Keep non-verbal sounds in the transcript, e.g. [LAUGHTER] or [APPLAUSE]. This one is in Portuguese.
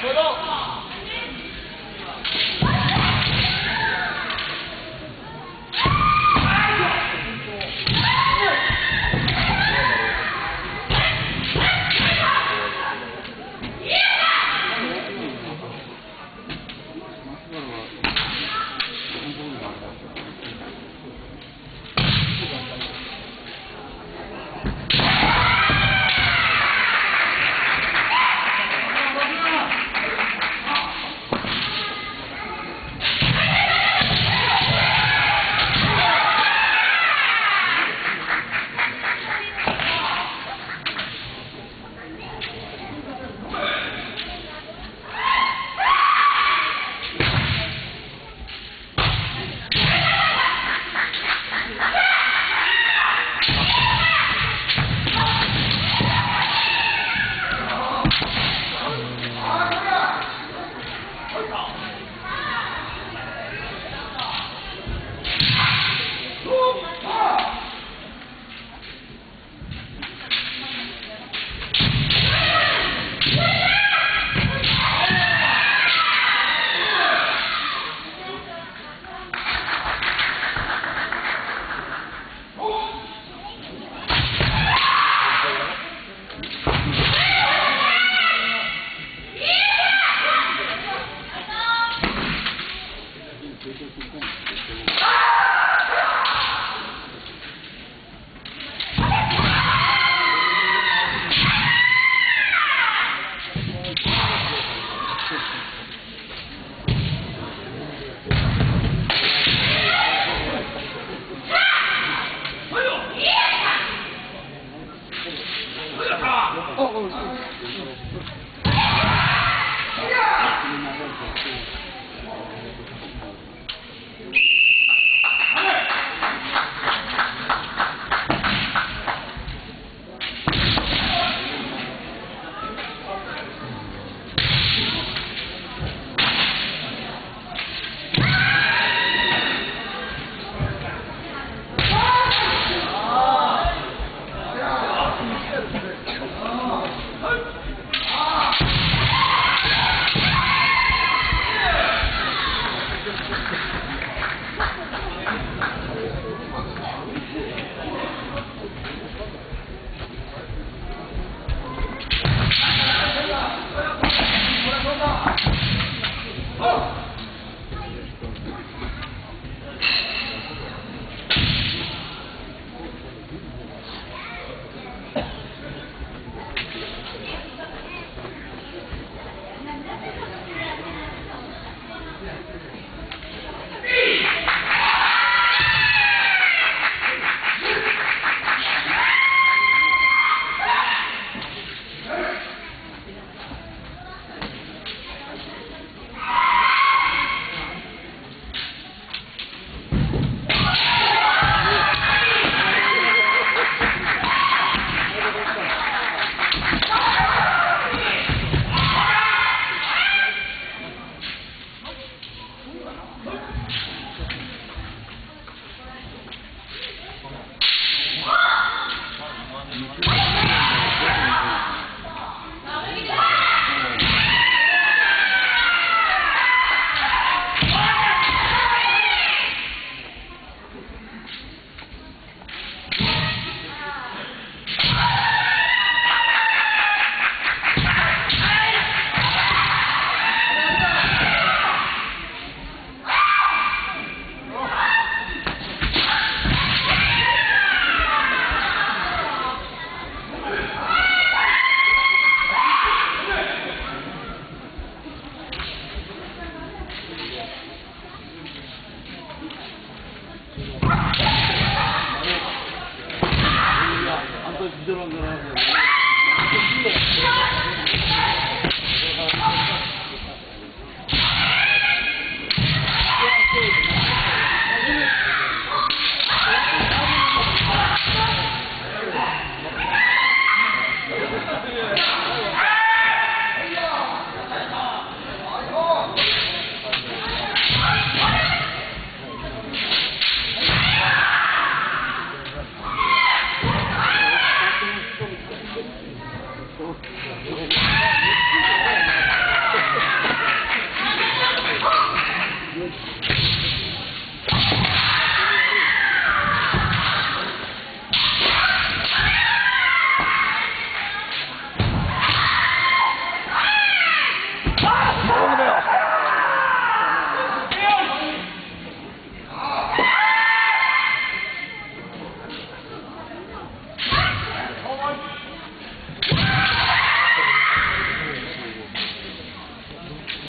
别动。Oh, oh, oh. Thank [LAUGHS] you.